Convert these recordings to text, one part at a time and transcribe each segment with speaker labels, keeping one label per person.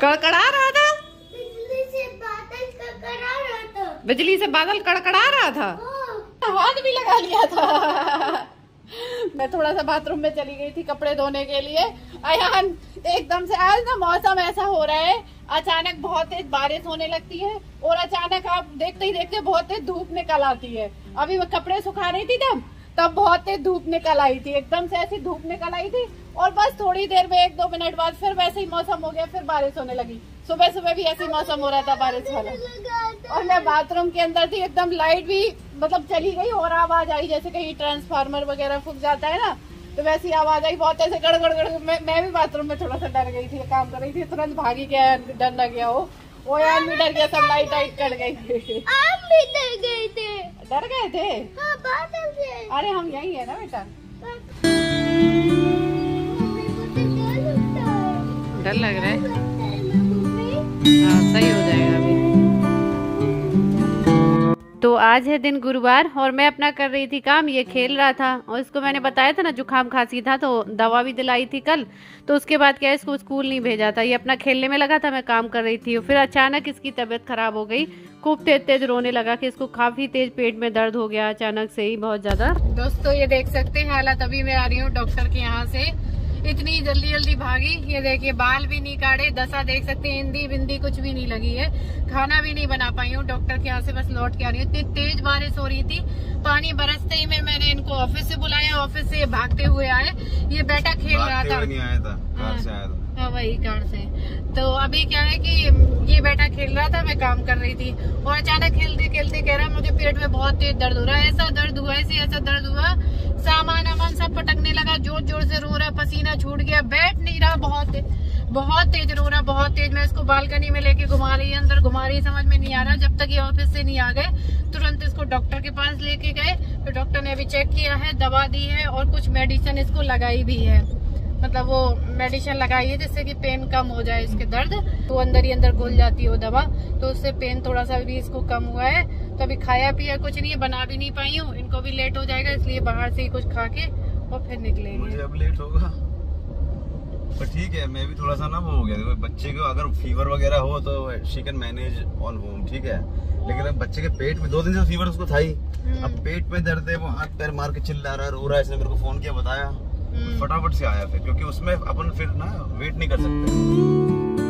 Speaker 1: कड़कड़ा रहा था?
Speaker 2: बिजली से बादल ककरा रहा था।
Speaker 1: बिजली से बादल कड़कड़ा रहा था?
Speaker 2: हाँ,
Speaker 1: हाथ भी लगा लिया था। मैं थोड़ा सा बाथरूम में चली गई थी कपड़े धोने के लिए। अयान एकदम से आज ना मौसम ऐसा हो रहा है। अचानक बहुत तेज बारिश होने लगती है और अचानक आप देखते ही देखते बहुत तेज धूप निकल आती है। अभी मैं कपड़े सुखा रही थी तब? तब बहुत तेज धूप निकल आई थी। एकदम से ऐसी धूप निकल आई थी और बस थोड़ी देर में एक दो मिनट बाद फिर वैसे ही मौसम हो गया फिर बारिश होने लगी। सुबह सुबह भी ऐसे ही मौसम हो रहा था बारिश वाला। और मैं बाथरूम के अंदर थी एकदम लाइट भी मतलब चली गई और आवाज़ आई जैसे कहीं ट्रांसफार्मर वगैरह फूक जाता है ना तो वैसी आवाज़ आई बहुत ऐसे गड़गड़ गड़ मैं, मैं भी बाथरूम में थोड़ा सा डर गई थी काम कर रही थी तुरंत भागी गया डर लग गया वो। वो यार भी डर गया सब लाइट वाइट कट गई थी।
Speaker 2: आप भी डर गए थे।
Speaker 1: डर गए थे?
Speaker 2: हाँ
Speaker 1: अरे हम यही है ना बेटा।
Speaker 2: डर
Speaker 1: लग रहा है।
Speaker 2: है,
Speaker 1: सही हो जाएगा अभी। तो आज है दिन गुरुवार और मैं अपना कर रही थी काम, ये खेल रहा था और इसको मैंने बताया था ना जुकाम खांसी था तो दवा भी दिलाई थी कल तो उसके बाद क्या इसको स्कूल नहीं भेजा था। ये अपना खेलने में लगा था, मैं काम कर रही थी फिर अचानक इसकी तबीयत खराब हो गई। खूब तेज तेज रोने लगा कि इसको काफ़ी तेज पेट में दर्द हो गया अचानक से ही, बहुत ज़्यादा। दोस्तों, ये देख सकते हैं हालत, अभी मैं आ रही हूँ डॉक्टर के यहाँ से। इतनी जल्दी जल्दी भागी। ये देखिए बाल भी नहीं काटे दशा देख सकते हैं हिंदी बिंदी कुछ भी नहीं लगी है। खाना भी नहीं बना पाई हूँ डॉक्टर के यहाँ से बस लौट के आ रही हूँ। इतनी तेज बारिश हो रही थी पानी बरसते ही में मैंने इनको ऑफ़िस से बुलाया ऑफ़िस से भागते हुए आए। ये बेटा खेल रहा था।
Speaker 3: था। था
Speaker 1: वही कार से। तो अभी क्या है कि ये बेटा खेल रहा था, मैं काम कर रही थी और अचानक खेलते खेलते कह रहा मुझे पेट में बहुत तेज दर्द हो रहा है। ऐसा दर्द हुआ, ऐसे ऐसा दर्द हुआ, सामान वामान सब पटकने लगा, ज़ोर ज़ोर से रो रहा, पसीना छूट गया, बैठ नहीं रहा, बहुत बहुत तेज रो रहा, बहुत तेज, मैं इसको बालकनी में लेके घुमा रही, अंदर घुमा रही, समझ में नहीं आ रहा, जब तक ये ऑफ़िस से नहीं आ गए, तुरंत इसको डॉक्टर के पास लेके गए तो डॉक्टर ने अभी चेक किया है, दवा दी है और कुछ मेडिसिन इसको लगाई भी है। मतलब वो मेडिसिन लगाई है जिससे कि पेन कम हो जाए इसके दर्द। तो अंदर ही अंदर घुल जाती है वो दवा। तो उससे पेन थोड़ा सा भी इसको कम हुआ है। तो अभी खाया पिया कुछ नहीं है बना भी नहीं पाई हूँ। इनको भी लेट हो जाएगा इसलिए बाहर से ही कुछ खा के और फिर निकलेंगे।
Speaker 3: मुझे अब लेट होगा। पर ठीक है मैं भी थोड़ा सा ना वो हो गया। देखो बच्चे को अगर फीवर वगैरह हो तो she can manage on home ठीक है? लेकिन अब बच्चे के पेट में दो दिन से फीवर उसको था ही। अब पेट में दर्द है वो हाथ पैर मार के चिल्ला रहा है रो रहा है इसने मेरे को फ़ोन किया बताया।
Speaker 1: हम्म।
Speaker 3: फटाफट से आया फिर क्योंकि उसमें अपन फिर ना वेट नहीं कर सकते।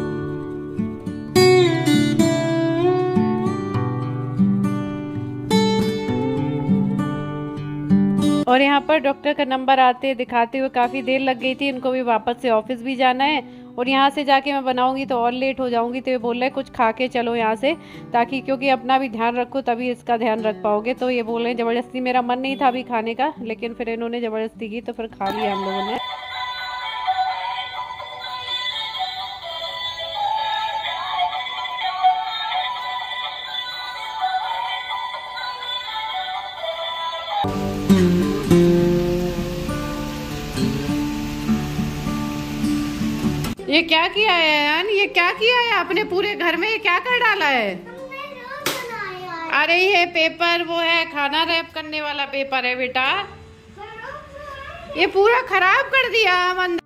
Speaker 1: और यहाँ पर डॉक्टर का नंबर आते दिखाते हुए काफ़ी देर लग गई थी। इनको भी वापस से ऑफ़िस भी जाना है और यहाँ से जाके मैं बनाऊँगी तो और लेट हो जाऊँगी तो ये बोल रहे हैं, कुछ खा के चलो यहाँ से ताकि क्योंकि अपना भी ध्यान रखो तभी इसका ध्यान रख पाओगे। तो ये बोल रहे हैं ज़बरदस्ती मेरा मन नहीं था अभी खाने का लेकिन फिर इन्होंने ज़बरदस्ती की तो फिर खा लिया हम लोगों ने। ये क्या किया है यान ये क्या किया है? आपने पूरे घर में ये क्या कर डाला है?
Speaker 2: हमने रोज बनाया
Speaker 1: अरे ये पेपर वो है खाना रैप करने वाला पेपर है बेटा। ये पूरा खराब कर दिया हम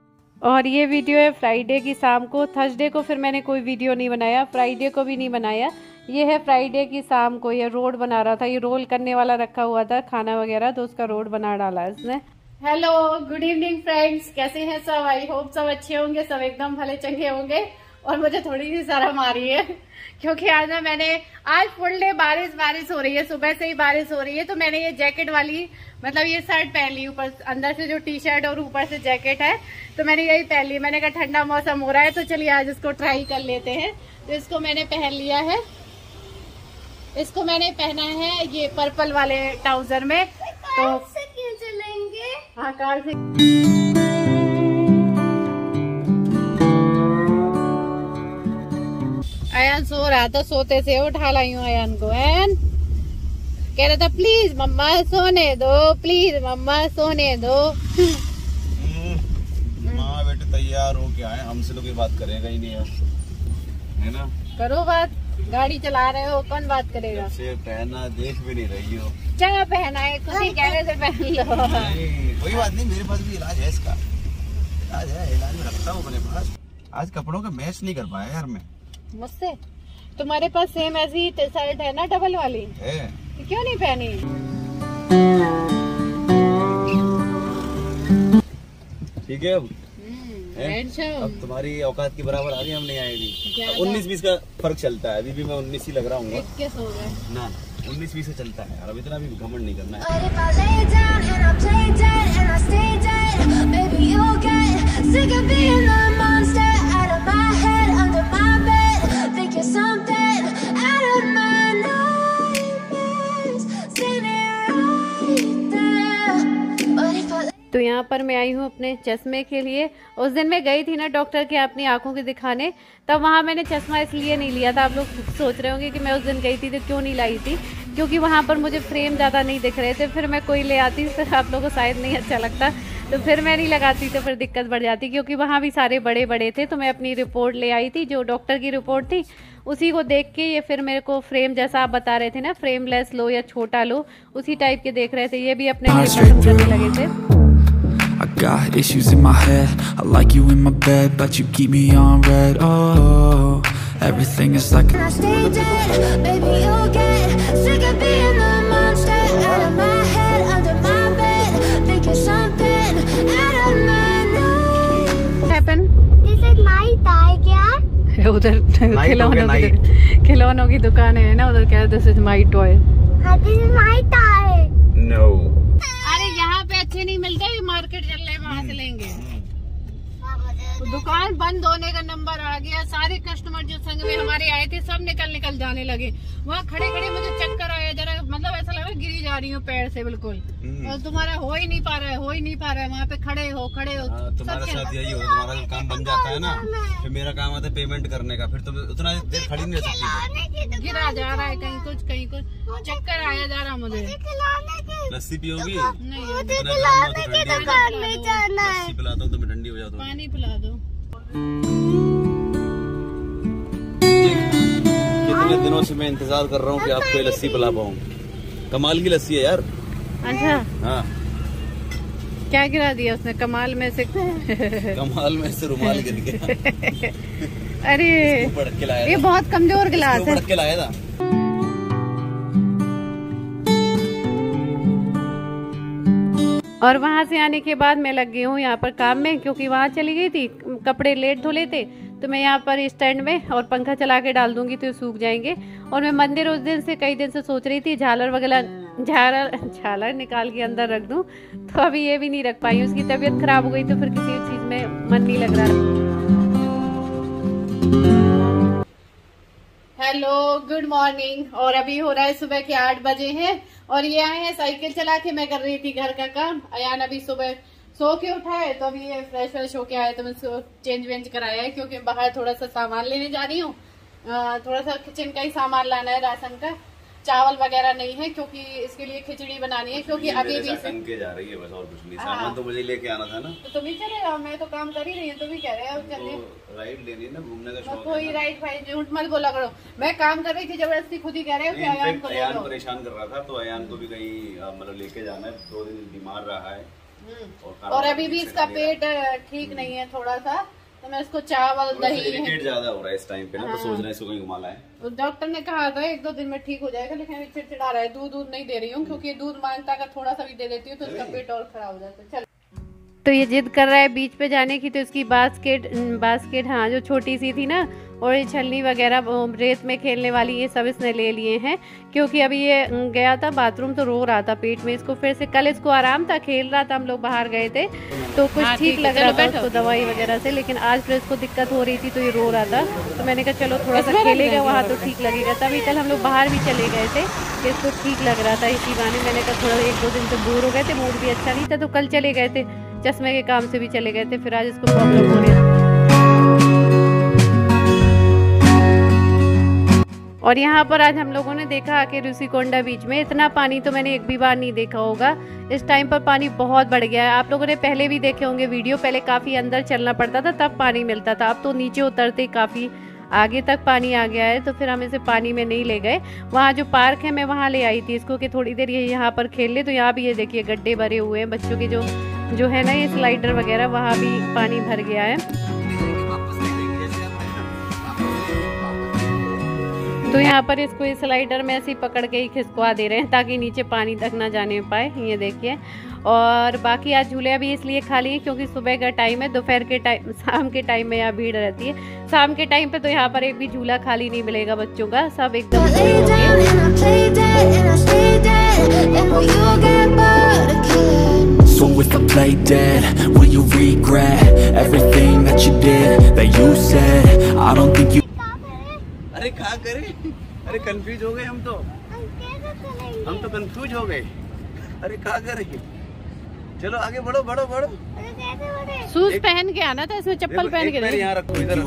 Speaker 1: और ये वीडियो है फ्राइडे की शाम को। थर्सडे को फिर मैंने कोई वीडियो नहीं बनाया फ्राइडे को भी नहीं बनाया। ये है फ्राइडे की शाम को ये रोड बना रहा था ये रोल करने वाला रखा हुआ था खाना वगैरह तो उसका रोड बना डाला इसने। हेलो गुड इवनिंग फ्रेंड्स कैसे हैं सब? आई होप सब अच्छे होंगे, सब एकदम भले चंगे होंगे। और मुझे थोड़ी सी शर्म आ रही है, क्योंकि आज ना मैंने, आज फुल डे बारिश बारिश हो रही है, सुबह से ही बारिश हो रही है तो मैंने ये जैकेट वाली मतलब ये शर्ट पहन ली ऊपर, अंदर से जो टी शर्ट और ऊपर से जैकेट है तो मैंने यही पहन ली। मैंने कहा, ठंडा मौसम हो रहा है तो चलिए आज इसको ट्राई कर लेते हैं। तो इसको मैंने पहन लिया है। इसको मैंने पहना है ये पर्पल वाले ट्राउज़र में। तो
Speaker 2: कार से। क्यों चलेंगे
Speaker 1: हाँ से अयान सो रहा था सोते से उठा लाई हूँ अयान को एन कह रहा था प्लीज़ मम्मा सोने दो प्लीज़ मम्मा सोने दो।
Speaker 3: माँ बेटे तैयार हो के आए हमसे तो कोई बात करेगा ही नहीं है ना?
Speaker 1: करो बात। गाड़ी चला रहे हो कौन बात करेगा?
Speaker 3: से पहना देख भी नहीं रही हो।
Speaker 1: क्या पहना है खुद ही कहने से पहन लो।
Speaker 3: कोई बात नहीं मेरे पास भी इलाज है इसका। इलाज है इलाज में रखता हूँ अपने पास। आज कपड़ों का मैच नहीं कर पाया यार मैं।
Speaker 4: मुझसे? तुम्हारे पास सेम ऐसी शर्ट है ना डबल वाली?
Speaker 3: है।
Speaker 4: तो क्यों नहीं पहनी?
Speaker 3: ठीक है अब। अब तुम्हारी औकात के बराबर आ गई हम नहीं आएगी। भी उन्नीस बीस का फ़र्क चलता है। अभी भी मैं उन्नीस ही लग रहा हूँ। ना उन्नीस बीस से चलता है। यार अब इतना भी घमंड नहीं करना है।
Speaker 4: तो यहाँ पर मैं आई हूँ अपने चश्मे के लिए। उस दिन मैं गई थी ना डॉक्टर के अपनी आँखों के दिखाने तब वहाँ मैंने चश्मा इसलिए नहीं लिया था। आप लोग सोच रहे होंगे कि मैं उस दिन गई थी तो क्यों नहीं लाई थी? क्योंकि वहाँ पर मुझे फ्रेम ज़्यादा नहीं दिख रहे थे। फिर मैं कोई ले आती फिर आप लोगों को शायद नहीं अच्छा लगता। तो फिर मैं नहीं लगाती तो फिर दिक्कत बढ़ जाती क्योंकि वहाँ भी सारे बड़े बड़े थे। तो मैं अपनी रिपोर्ट ले आई थी जो डॉक्टर की रिपोर्ट थी उसी को देख के ये फिर मेरे को फ्रेम जैसा आप बता रहे थे ना फ्रेमलेस लो या छोटा लो उसी टाइप के देख रहे थे। ये भी अपने लिए पसंद करने लगे थे।
Speaker 5: got issues in my head. I like you in my bed, but you keep me on red. Oh, everything is like
Speaker 2: I stay dead, maybe you'll get sick of being the monster out of my head, under my bed. Think you're something out of my nightmares.
Speaker 4: Happen
Speaker 2: This is my tie, क्या?
Speaker 4: उधर
Speaker 3: Night
Speaker 4: खिलौनों
Speaker 3: हो गया,
Speaker 4: की
Speaker 3: night।
Speaker 4: खिलौनों की दुकान है ना उधर क्या दिस इज माई टॉय
Speaker 2: हाँ, this is my tie.
Speaker 3: No
Speaker 4: अरे यहाँ पे अच्छे नहीं मिलते अभी मार्केट चल रहे वहाँ से लेंगे। तो दुकान बंद होने का नंबर आ गया सारे कस्टमर जो संग में हमारे आए थे सब निकल निकल जाने लगे। वहाँ खड़े खड़े मुझे चक्कर आया जरा मतलब ऐसा लग रहा गिरी जा रही हूँ पैर से बिल्कुल।
Speaker 3: हम्म।
Speaker 4: और तुम्हारा हो ही नहीं पा रहा है हो ही नहीं पा रहा है वहाँ पे खड़े हो खड़े हो।
Speaker 3: हाँ, तुम्हारा साथ यही है तुम्हारा काम बन जाता है ना फिर मेरा काम आता है पेमेंट करने का फिर तुम उतना देर खड़ी नहीं रह सकती।
Speaker 4: गिरा जा रहा है कहीं कुछ कहीं कुछ। चक्कर आया जा रहा मुझे।
Speaker 3: लस्सी पियोगी?
Speaker 4: नहीं
Speaker 2: मुझे
Speaker 3: तो
Speaker 2: खिलौने की दुकान में जाना है
Speaker 3: लस्सी पिलाता हूँ तुम्हें ठंडी हो जाओ तुम
Speaker 4: पानी पिला दो।
Speaker 3: कितने दिनों से मैं इंतज़ार कर रहा हूँ कि आपको ये लस्सी पिला पाऊँ। कमाल की लस्सी है यार।
Speaker 4: अच्छा।
Speaker 3: हाँ।
Speaker 4: क्या गिरा दिया उसने? कमाल में से
Speaker 3: कमाल में से रुमाल गिर गया।
Speaker 4: अरे ये बहुत कमज़ोर गिलास है। और वहाँ से आने के बाद मैं लग गई हूँ यहाँ पर काम में, क्योंकि वहाँ चली गई थी। कपड़े लेट धुले थे तो मैं यहाँ पर स्टैंड में और पंखा चला के डाल दूँगी तो सूख जाएँगे। और मैं मंदिर उस दिन से कई दिन से सोच रही थी, झालर वगैरह, झालर झालर निकाल के अंदर रख दूँ तो अभी ये भी नहीं रख पाई उसकी तबीयत खराब हो गई तो फिर किसी चीज़ में मन नहीं लग रहा। हेलो गुड मॉर्निंग और अभी हो रहा है सुबह के आठ बजे हैं। और ये आए हैं साइकिल चला के, मैं कर रही थी घर का काम। अयान अभी सुबह सो के उठा है तो अभी ये फ्रेश फ्रेश होके आया तो मैं इसको चेंज वेंज कराया है, क्योंकि बाहर थोड़ा सा सामान लेने जा रही हूँ। थोड़ा सा किचन का ही सामान लाना है राशन का। चावल वगैरह नहीं है क्योंकि इसके लिए खिचड़ी बनानी है क्योंकि अभी भी
Speaker 3: जा रही है बस और कुछ नहीं।
Speaker 4: हाँ।
Speaker 3: सामान तो मुझे लेके आना था ना।
Speaker 4: तो तुम ही चले जाओ मैं तो काम कर ही रही हूँ तुम ही कह रहे हो चलिए।
Speaker 3: तो राइड लेनी है ना घूमने का शौक
Speaker 4: कोई
Speaker 3: है।
Speaker 4: राइट फाइट झूठ मत बोला करो। मैं काम कर रही थी ज़बरदस्ती खुद ही कह रहे हो कि अयान को
Speaker 3: अयान परेशान कर रहा था तो अयान को भी कहीं मतलब लेके जाना है दो दिन बीमार रहा है।
Speaker 4: हम्म।
Speaker 3: और
Speaker 4: और अभी भी इसका पेट ठीक नहीं है थोड़ा सा। तो मैं इसको चावल दही।
Speaker 3: ज़्यादा हो रहा है इस टाइम पे ना तो
Speaker 4: हाँ।
Speaker 3: सोच रहे हैं इसको कहीं घुमा लाए।
Speaker 4: तो डॉक्टर ने कहा था एक दो दिन में ठीक हो जाएगा लेकिन अभी चिड़चिड़ा रहा है दूध दूध नहीं दे रही हूँ क्योंकि दूध माँगता अगर थोड़ा सा भी दे देती हूँ तो उसका पेट और खराब हो जाता है। चल। तो ये जिद कर रहा है बीच पे जाने की तो इसकी बास्केट बास्केट हाँ जो छोटी सी थी ना और ये छलनी वगैरह रेत में खेलने वाली ये सब इसने ले लिए हैं। क्योंकि अभी ये गया था बाथरूम तो रो रहा था पेट में इसको फिर से कल इसको आराम था खेल रहा था हम लोग बाहर गए थे। तो कुछ ठीक लग रहा था उसको दवाई वगैरह से लेकिन आज फिर इसको दिक्कत हो रही थी तो ये रो रहा था। तो मैंने कहा चलो थोड़ा सा खेलेगा वहाँ तो ठीक लगेगा तभी कल हम लोग बाहर भी चले गए थे इसको ठीक लग रहा था इसी बहाने मैंने कहा थोड़ा एक दो दिन से बोर हो गए थे मूड भी अच्छा नहीं था तो कल चले गए थे चश्मे के काम से भी चले गए थे फिर आज इसको प्रॉब्लम हो रही है और यहाँ पर आज हम लोगों ने देखा कि ऋषिकोंडा बीच में इतना पानी तो मैंने एक भी बार नहीं देखा होगा। इस टाइम पर पानी बहुत बढ़ गया है। आप लोगों ने पहले भी देखे होंगे वीडियो पहले काफ़ी अंदर चलना पड़ता था, तब पानी मिलता था। अब तो नीचे उतरते काफ़ी आगे तक पानी आ गया है तो फिर हम इसे पानी में नहीं ले गए। वहाँ जो पार्क है, मैं वहाँ ले आई थी इसको कि थोड़ी देर ये यहाँ पर खेल ले। तो यहाँ भी ये देखिए गड्ढे भरे हुए हैं। बच्चों के जो जो है ना ये स्लाइडर वगैरह, वहाँ भी पानी भर गया है। तो यहाँ पर इसको इस स्लाइडर में ऐसे ही पकड़ के ही खिसकवा दे रहे हैं ताकि नीचे पानी तक ना जाने पाए ये देखिए और बाकी आज झूले अभी इसलिए खाली हैं क्योंकि सुबह का टाइम है दोपहर के टाइम शाम के टाइम में यहाँ भीड़ रहती है शाम के टाइम पे तो यहाँ पर एक भी झूला खाली नहीं मिलेगा बच्चों का सब एकदम?
Speaker 5: So if I play dead, will you regret everything that you did, that you said? I don't think you
Speaker 3: अरे कहा करे? अरे कंफ्यूज हो गए हम तो। हम तो कंफ्यूज हो गए। अरे कहा करे? चलो आगे बढ़ो बढ़ो बढ़ो।
Speaker 4: शूज़ पहन के आना था इसमें चप्पल पहन के
Speaker 3: यहाँ रखो इधर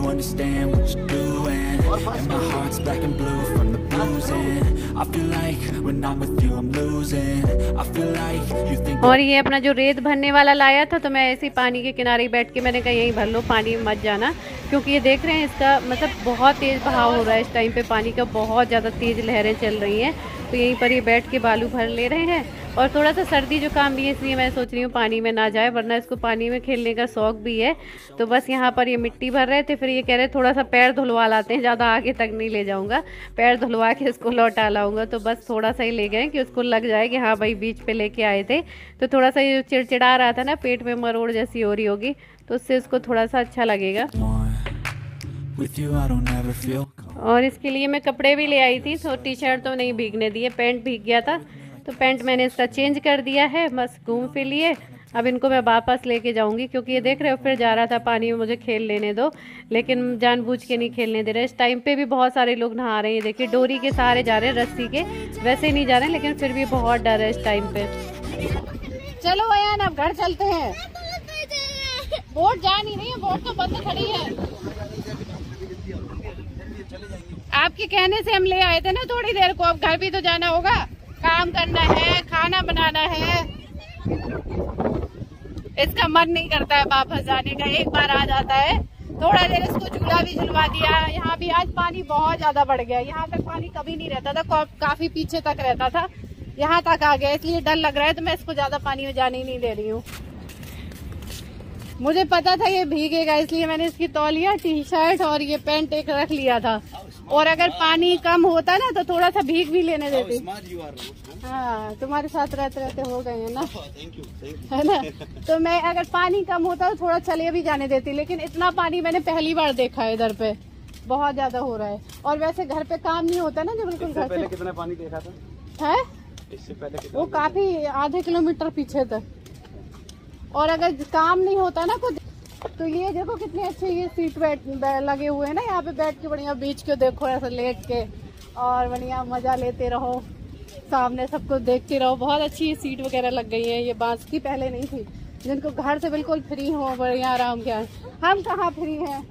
Speaker 4: और ये अपना जो रेत भरने वाला लाया था तो मैं ऐसे ही पानी के किनारे बैठ के मैंने कहा, यहीं भर लो, पानी में मत जाना। क्योंकि ये देख रहे हैं इसका मतलब बहुत तेज़ बहाव हो रहा है इस टाइम पे पानी का, बहुत ज़्यादा तेज़ लहरें चल रही हैं। तो यहीं पर ये बैठ के बालू भर ले रहे हैं। और थोड़ा सा सर्दी जुकाम भी है, इसलिए मैं सोच रही हूँ पानी में ना जाए, वरना इसको पानी में खेलने का शौक भी है। तो बस यहाँ पर ये मिट्टी भर रहे थे, फिर ये कह रहे थोड़ा सा पैर धुलवा लाते हैं, ज़्यादा आगे तक नहीं ले जाऊँगा। पैर धुलवा के इसको लौटा लाऊँगा। तो बस थोड़ा सा ही ले गए कि उसको लग जाए कि हाँ भाई बीच पे लेके आए थे। तो थोड़ा सा ये चिड़चिड़ा रहा था ना, पेट में मरोड़ जैसी हो रही होगी तो उससे उसको थोड़ा सा अच्छा लगेगा. और इसके लिए मैं कपड़े भी ले आई थी तो टी शर्ट तो नहीं भीगने दिए, पैंट भीग गया था। तो पैंट मैंने इसका चेंज कर दिया है, बस घूम फिर लिए। अब इनको मैं वापस लेके जाऊँगी, क्योंकि ये देख रहे हो, फिर जा रहा था पानी में मुझे खेल लेने दो। लेकिन जानबूझ के नहीं खेलने दे रहे। इस टाइम पे भी बहुत सारे लोग नहा रहे हैं, देखिए, डोरी के सहारे जा रहे हैं, रस्सी के। वैसे नहीं जा रहे, लेकिन फिर भी बहुत डर है इस टाइम पे। चलो अयान अब घर चलते हैं। बोट जा नहीं रही है, बोट तो बंद खड़ी है। आपके कहने से हम ले आए थे ना थोड़ी देर को, अब घर भी तो जाना होगा। काम करना है, खाना बनाना है। इसका मन नहीं करता है वापस जाने का, एक बार आ जाता है। थोड़ा देर इसको झूला भी झुलवा दिया, यहाँ भी आज पानी बहुत ज़्यादा बढ़ गया, यहाँ तक पानी कभी नहीं रहता था काफ़ी पीछे तक रहता था, यहाँ तक आ गया, इसलिए डर लग रहा है तो मैं इसको ज़्यादा पानी में जाने ही नहीं दे रही हूँ। मुझे पता था ये भीगेगा, इसलिए मैंने इसकी तौलिया टी शर्ट और ये पैंट एक रख लिया था। और अगर पानी कम होता ना तो थोड़ा सा भीग भी लेने देती। हाँ तुम्हारे साथ रहते रहते हो गए हैं ना। है ना? तो मैं अगर पानी कम होता तो थोड़ा चले भी जाने देती लेकिन इतना पानी मैंने पहली बार देखा है इधर पे। बहुत ज़्यादा हो रहा है। और वैसे घर पे काम नहीं होता ना जो बिल्कुल घर
Speaker 3: पहले
Speaker 4: से
Speaker 3: कितना पानी देखा था?
Speaker 4: है?
Speaker 3: इससे पहले
Speaker 4: वो काफ़ी आधे किलोमीटर पीछे तक और अगर काम नहीं होता ना कुछ तो ये देखो कितने अच्छे ये सीट बैठ लगे हुए हैं ना यहाँ पे बैठ के बढ़िया बीच के देखो ऐसे लेट के। और बढ़िया मज़ा लेते रहो। सामने सबको देखते रहो। बहुत अच्छी सीट वगैरह लग गई है। ये बाँस की पहले नहीं थी। जिनको घर से बिल्कुल फ्री हो, बढ़िया आराम के हम कहाँ फ्री हैं?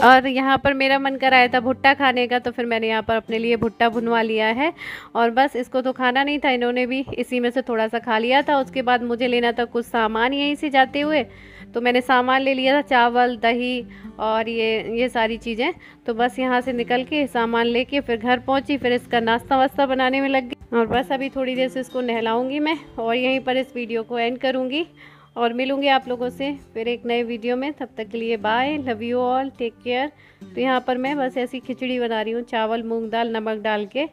Speaker 4: और यहाँ पर मेरा मन कर आया था भुट्टा खाने का तो फिर मैंने यहाँ पर अपने लिए भुट्टा भुनवा लिया है। और बस इसको तो खाना नहीं था, इन्होंने भी इसी में से थोड़ा सा खा लिया था। उसके बाद मुझे लेना था कुछ सामान यहीं से जाते हुए तो मैंने सामान ले लिया था, चावल, दही और ये ये सारी चीज़ें। तो बस यहाँ से निकल के सामान लेके फिर घर पहुँची, फिर इसका नाश्ता वास्ता बनाने में लग गई। और बस अभी थोड़ी देर से इसको नहलाऊँगी मैं और यहीं पर इस वीडियो को एंड करूँगी। और मिलूँगी आप लोगों से फिर एक नए वीडियो में। तब तक के लिए bye love you all take care तो यहाँ पर मैं बस ऐसी खिचड़ी बना रही हूँ, चावल, मूंग दाल, नमक डाल के।